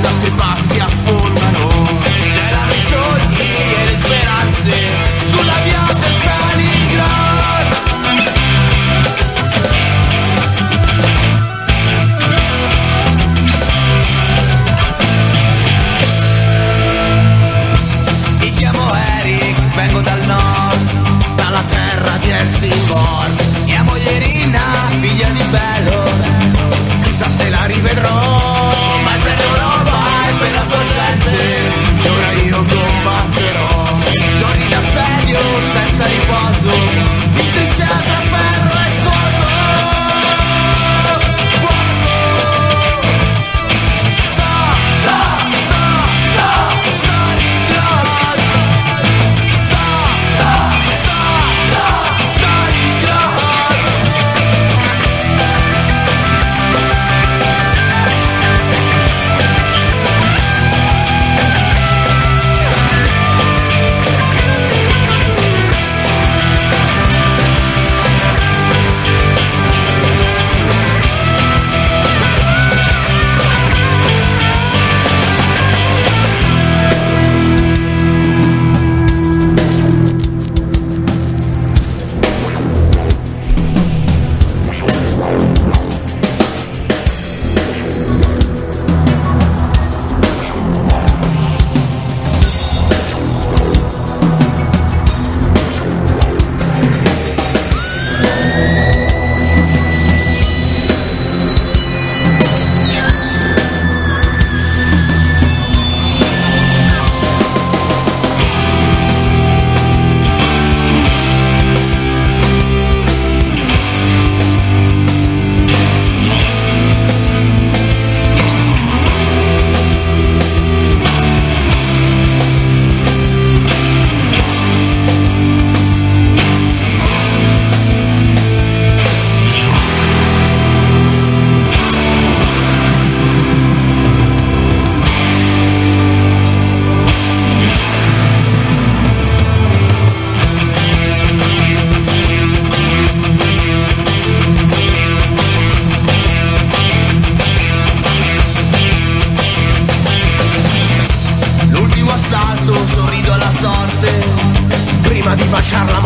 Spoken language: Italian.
nostri passi affondano. Gelano i sogni e le speranze Sulla via per Stalingrad Mi chiamo Eric, vengo dal nord Dalla terra di Helsingborg. Mia moglie Rina, figlia di bello Quizás el charla